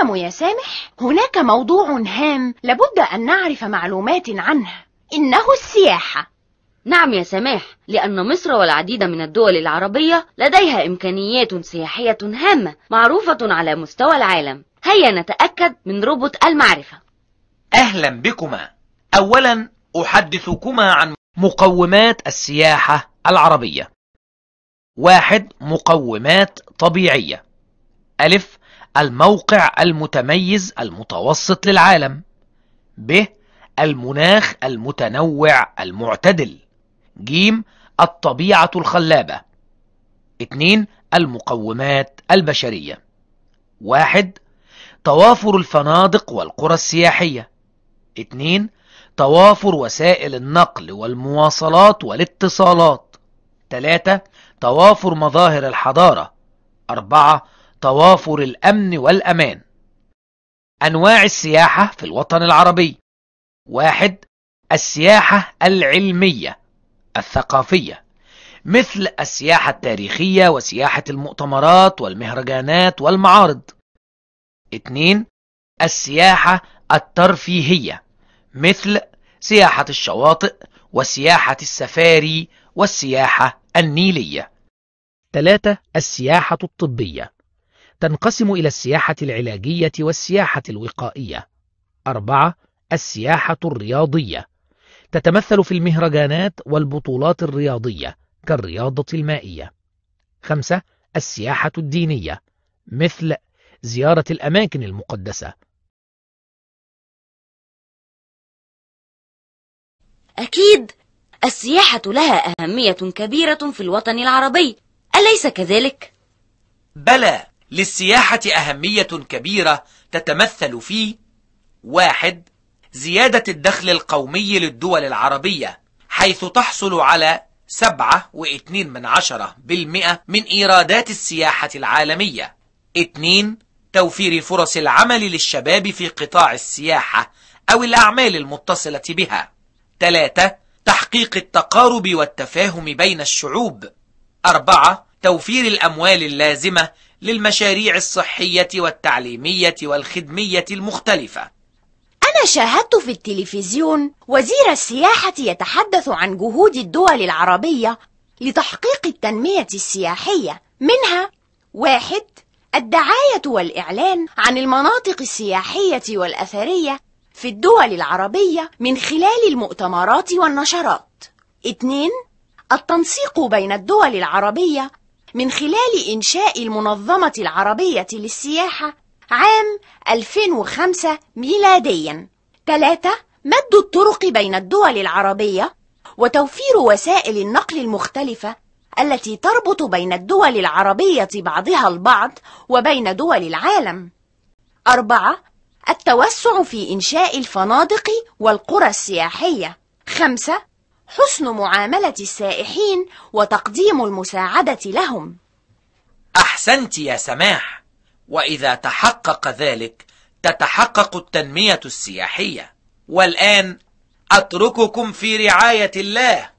تعلم يا سامح. هناك موضوع هام لابد أن نعرف معلومات عنه. إنه السياحة. نعم يا سماح لأن مصر والعديد من الدول العربية لديها إمكانيات سياحية هامة معروفة على مستوى العالم. هيا نتأكد من روبوت المعرفة. أهلا بكما. أولا أحدثكما عن مقومات السياحة العربية. واحد مقومات طبيعية. ألف الموقع المتميز المتوسط للعالم ب المناخ المتنوع المعتدل جيم الطبيعة الخلابة اتنين المقومات البشرية واحد توافر الفنادق والقرى السياحية اتنين توافر وسائل النقل والمواصلات والاتصالات تلاتة توافر مظاهر الحضارة أربعة توافر الأمن والأمان. أنواع السياحة في الوطن العربي. واحد السياحة العلمية الثقافية مثل السياحة التاريخية وسياحة المؤتمرات والمهرجانات والمعارض. اتنين السياحة الترفيهية مثل سياحة الشواطئ وسياحة السفاري والسياحة النيلية. ثلاثة السياحة الطبية. تنقسم إلى السياحة العلاجية والسياحة الوقائية. أربعة السياحة الرياضية. تتمثل في المهرجانات والبطولات الرياضية كالرياضة المائية. خمسة السياحة الدينية مثل زيارة الأماكن المقدسة. أكيد السياحة لها أهمية كبيرة في الوطن العربي. أليس كذلك؟ بلى! للسياحة أهمية كبيرة تتمثل في واحد زيادة الدخل القومي للدول العربية حيث تحصل على سبعة واثنين من عشرة بالمئة من إيرادات السياحة العالمية. اثنين توفير فرص العمل للشباب في قطاع السياحة أو الأعمال المتصلة بها. ثلاثة تحقيق التقارب والتفاهم بين الشعوب. أربعة توفير الأموال اللازمة للمشاريع الصحية والتعليمية والخدمية المختلفة. أنا شاهدت في التلفزيون وزير السياحة يتحدث عن جهود الدول العربية لتحقيق التنمية السياحية. منها واحد الدعاية والإعلان عن المناطق السياحية والأثرية في الدول العربية من خلال المؤتمرات والنشرات. اثنين التنسيق بين الدول العربية من خلال إنشاء المنظمة العربية للسياحة عام 2005 ميلاديا. ثلاثة مد الطرق بين الدول العربية وتوفير وسائل النقل المختلفة التي تربط بين الدول العربية بعضها البعض وبين دول العالم. أربعة التوسع في إنشاء الفنادق والقرى السياحية. خمسة حسن معاملة السائحين وتقديم المساعدة لهم. أحسنت يا سماح وإذا تحقق ذلك تتحقق التنمية السياحية. والآن أترككم في رعاية الله.